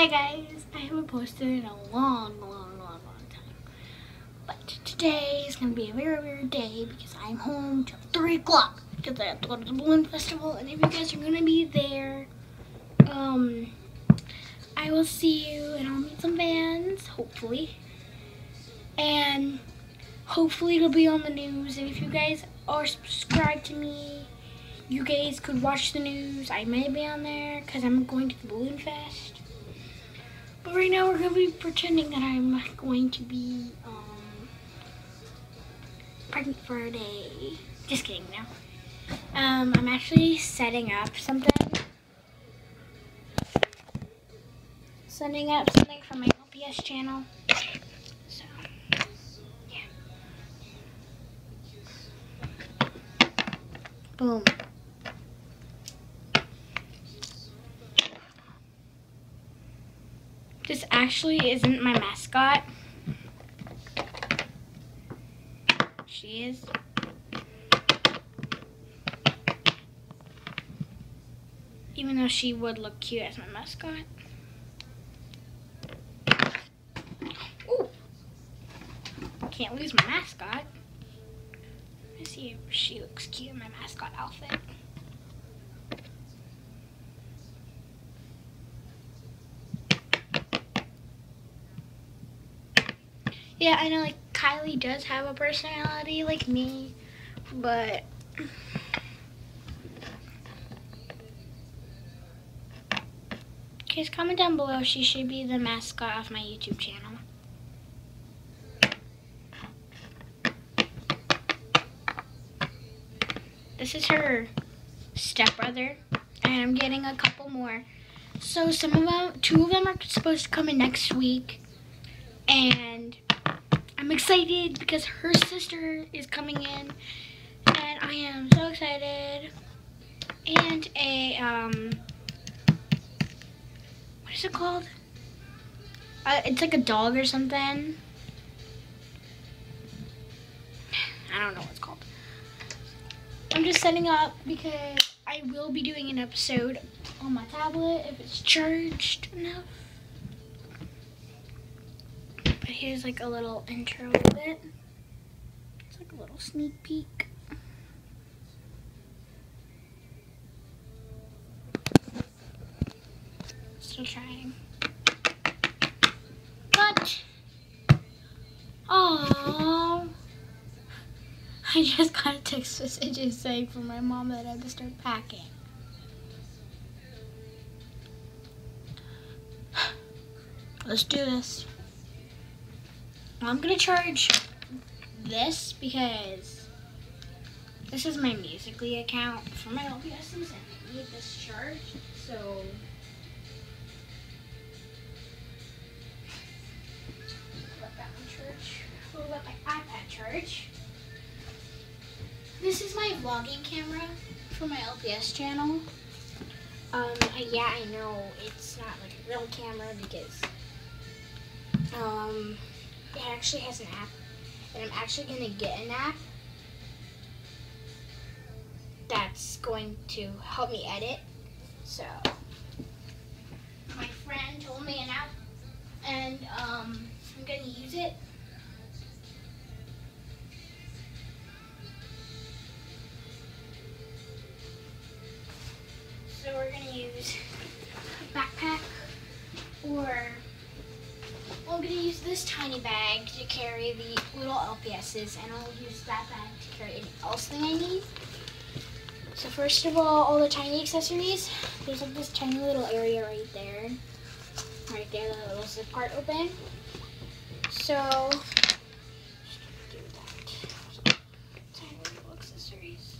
Hi guys, I haven't posted in a long, long, long, long time. But today is gonna be a very weird day because I'm home till 3 o'clock because I have to go to the balloon festival and if you guys are gonna be there, um, I will see you and I'll meet some fans, hopefully. And hopefully it'll be on the news and if you guys are subscribed to me, you guys could watch the news. I may be on there because I'm going to the Balloon Fest. But right now we're going to be pretending that I'm going to be um, pregnant for a day. Just kidding now. Um, I'm actually setting up something. Setting up something for my LPS channel. So, yeah. Boom. This actually isn't my mascot. She is. Even though she would look cute as my mascot. Ooh! Can't lose my mascot. Let's see if she looks cute in my mascot outfit. Yeah, I know like Kylie does have a personality like me, but Guys, comment down below she should be the mascot of my YouTube channel. This is her stepbrother, and I'm getting a couple more. So some of them, two of them are supposed to come in next week, and I'm excited because her sister is coming in, and I am so excited. And a, um, what is it called? Uh, it's like a dog or something. I don't know what it's called. I'm just setting up because I will be doing an episode on my tablet if it's charged enough. But here's like a little intro of it. It's like a little sneak peek. Still trying. But, oh, I just got a text message saying from my mom that I have to start packing. Let's do this. I'm gonna charge this because this is my Musically account for my LPSs and I need this charged. So let that one charge. We'll let my iPad charge. This is my vlogging camera for my LPS channel. Um, yeah, I know it's not like a real camera because um, it actually has an app, and I'm actually going to get an app that's going to help me edit. So, my friend told me an app, and um, I'm going to use it. So we're going to use backpack or I'm going to use this tiny bag to carry the little LPSs, and I'll use that bag to carry anything else that I need. So first of all, all the tiny accessories. There's like this tiny little area right there. Right there, the little zip part open. So, do that. Tiny little accessories.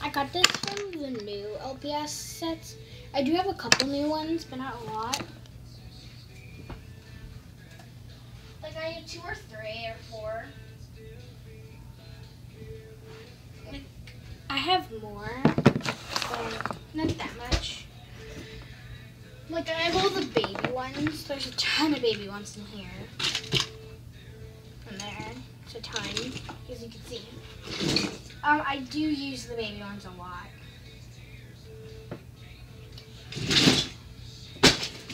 I got this from the new LPS sets. I do have a couple new ones, but not a lot. Like I have two or three or four. Like I have more, but not that much. Like I have all the baby ones. There's a ton of baby ones in here. Ton, as you can see. Um, I do use the baby ones a lot.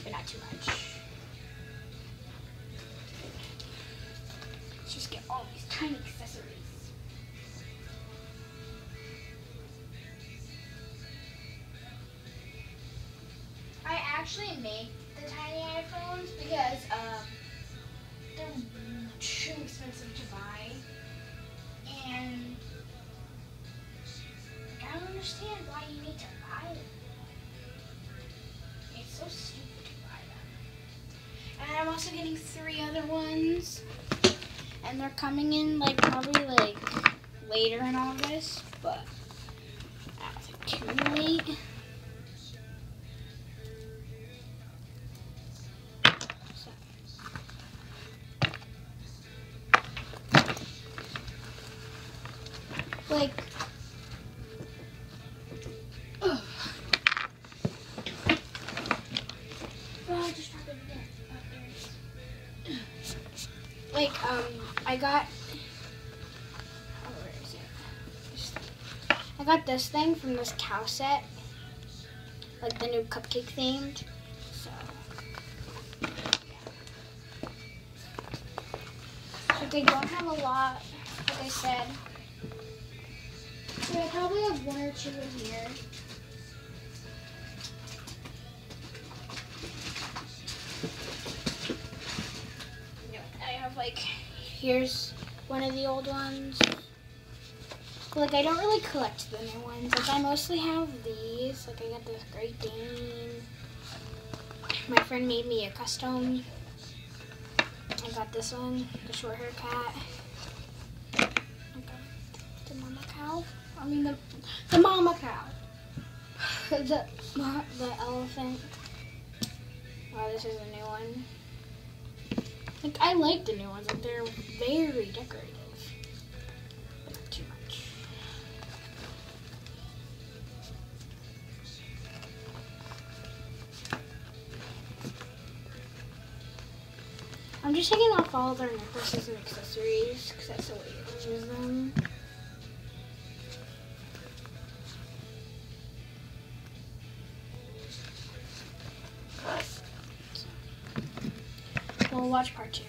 But not too much. Let's just get all these tiny accessories. I actually make the tiny iPhones because um, they're too expensive to buy, and I don't understand why you need to buy them. It's so stupid to buy them. And I'm also getting three other ones, and they're coming in like probably like later in August, but I don't think too late. Is. Like um I got oh, where is it? I got this thing from this cow set. Like the new cupcake themed. So yeah. But they don't have a lot, like I said. So I probably have one or two in here. No, I have like, here's one of the old ones. Like I don't really collect the new ones. Like I mostly have these. Like I got this Great Dane. My friend made me a custom. I got this one, the short hair cat. The mama cow. I mean the the mama cow. the the elephant. Wow, this is a new one. Like I like the new ones. Like they're very decorative. Not too much. I'm just taking off all their necklaces and accessories because that's the way I use them. We'll watch part two.